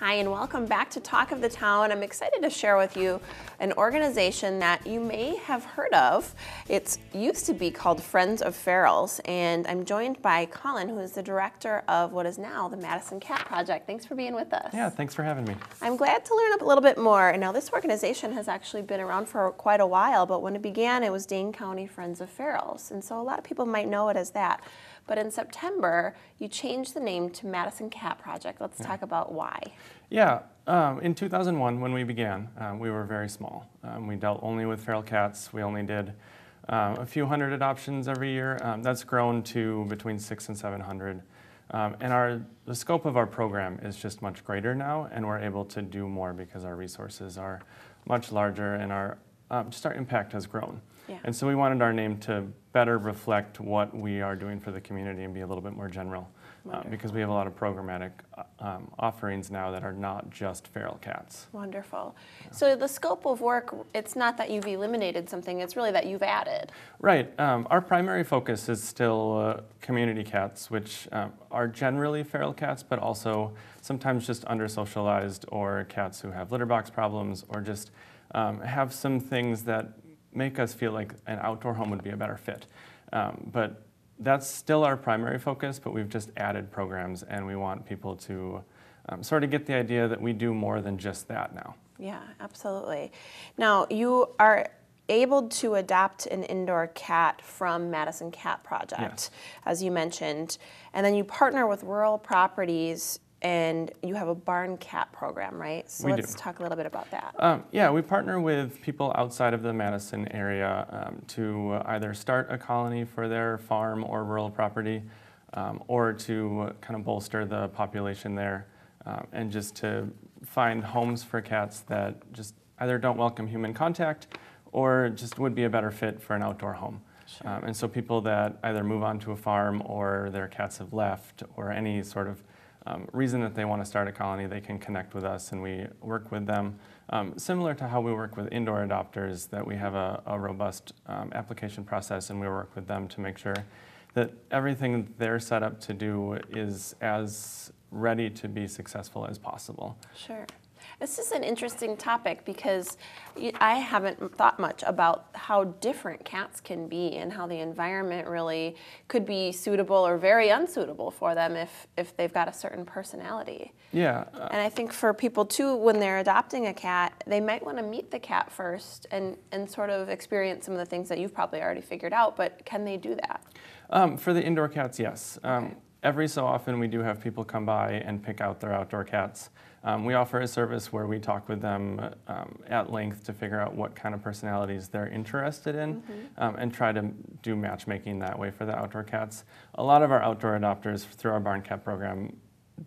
Hi, and welcome back to Talk of the Town. I'm excited to share with you an organization that you may have heard of. It used to be called Friends of Ferals, and I'm joined by Colin, who is the director of what is now the Madison Cat Project. Thanks for being with us. Yeah, thanks for having me. I'm glad to learn a little bit more. And now, this organization has actually been around for quite a while, but when it began, it was Dane County Friends of Ferals, and so a lot of people might know it as that. But in September, you changed the name to Madison Cat Project. Let's yeah. talk about why. Yeah, um, in 2001, when we began, um, we were very small. Um, we dealt only with feral cats. We only did um, a few hundred adoptions every year. Um, that's grown to between six and 700. Um, and our, the scope of our program is just much greater now, and we're able to do more because our resources are much larger and our, just our impact has grown. Yeah. And so we wanted our name to better reflect what we are doing for the community and be a little bit more general. Uh, because we have a lot of programmatic uh, um, offerings now that are not just feral cats. Wonderful. Yeah. So the scope of work, it's not that you've eliminated something, it's really that you've added. Right. Um, our primary focus is still uh, community cats, which um, are generally feral cats, but also sometimes just under-socialized or cats who have litter box problems or just um, have some things that make us feel like an outdoor home would be a better fit. Um, but that's still our primary focus, but we've just added programs and we want people to um, sort of get the idea that we do more than just that now. Yeah, absolutely. Now, you are able to adopt an indoor cat from Madison Cat Project, yes. as you mentioned, and then you partner with rural properties and you have a barn cat program, right? So we let's do. talk a little bit about that. Um, yeah, we partner with people outside of the Madison area um, to either start a colony for their farm or rural property, um, or to kind of bolster the population there, um, and just to find homes for cats that just either don't welcome human contact or just would be a better fit for an outdoor home. Sure. Um, and so people that either move on to a farm or their cats have left or any sort of um, reason that they want to start a colony, they can connect with us and we work with them. Um, similar to how we work with indoor adopters, that we have a, a robust um, application process and we work with them to make sure that everything they're set up to do is as ready to be successful as possible. Sure. This is an interesting topic because I haven't thought much about how different cats can be and how the environment really could be suitable or very unsuitable for them if, if they've got a certain personality. Yeah. Uh, and I think for people too, when they're adopting a cat, they might want to meet the cat first and, and sort of experience some of the things that you've probably already figured out, but can they do that? Um, for the indoor cats, yes. Um, okay. Every so often we do have people come by and pick out their outdoor cats. Um, we offer a service where we talk with them um, at length to figure out what kind of personalities they're interested in mm -hmm. um, and try to do matchmaking that way for the outdoor cats. A lot of our outdoor adopters through our barn cat program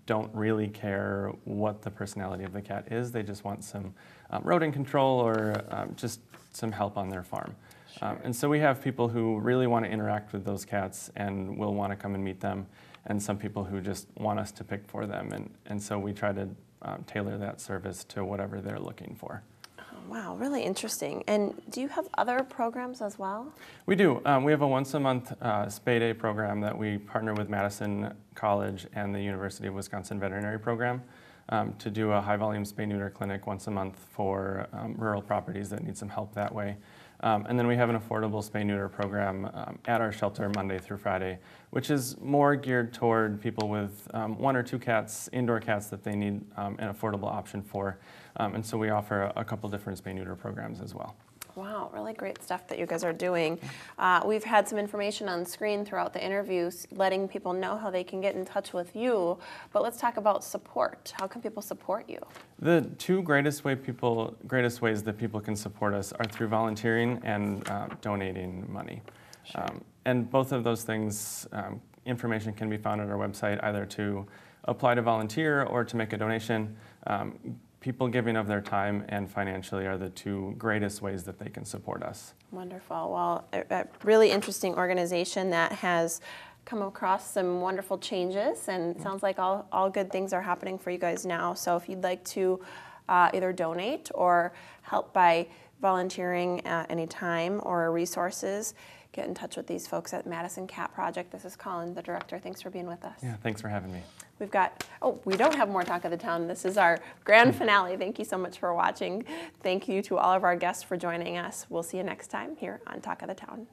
don't really care what the personality of the cat is. They just want some um, rodent control or um, just some help on their farm. Sure. Um, and so we have people who really want to interact with those cats and will want to come and meet them, and some people who just want us to pick for them. And, and so we try to um, tailor that service to whatever they're looking for. Oh, wow, really interesting. And do you have other programs as well? We do. Um, we have a once a month uh, spay day program that we partner with Madison College and the University of Wisconsin Veterinary Program um, to do a high volume spay neuter clinic once a month for um, rural properties that need some help that way. Um, and then we have an affordable spay neuter program um, at our shelter Monday through Friday, which is more geared toward people with um, one or two cats, indoor cats that they need um, an affordable option for. Um, and so we offer a, a couple different spay neuter programs as well. Wow, really great stuff that you guys are doing. Uh, we've had some information on screen throughout the interviews letting people know how they can get in touch with you, but let's talk about support. How can people support you? The two greatest way people, greatest ways that people can support us are through volunteering and uh, donating money. Sure. Um, and both of those things, um, information can be found on our website either to apply to volunteer or to make a donation. Um, people giving of their time and financially are the two greatest ways that they can support us. Wonderful. Well, a, a really interesting organization that has come across some wonderful changes and sounds like all, all good things are happening for you guys now. So if you'd like to uh, either donate or help by volunteering at any time or resources, get in touch with these folks at Madison Cat Project. This is Colin, the director. Thanks for being with us. Yeah, thanks for having me. We've got, oh, we don't have more Talk of the Town. This is our grand finale. Thank you so much for watching. Thank you to all of our guests for joining us. We'll see you next time here on Talk of the Town.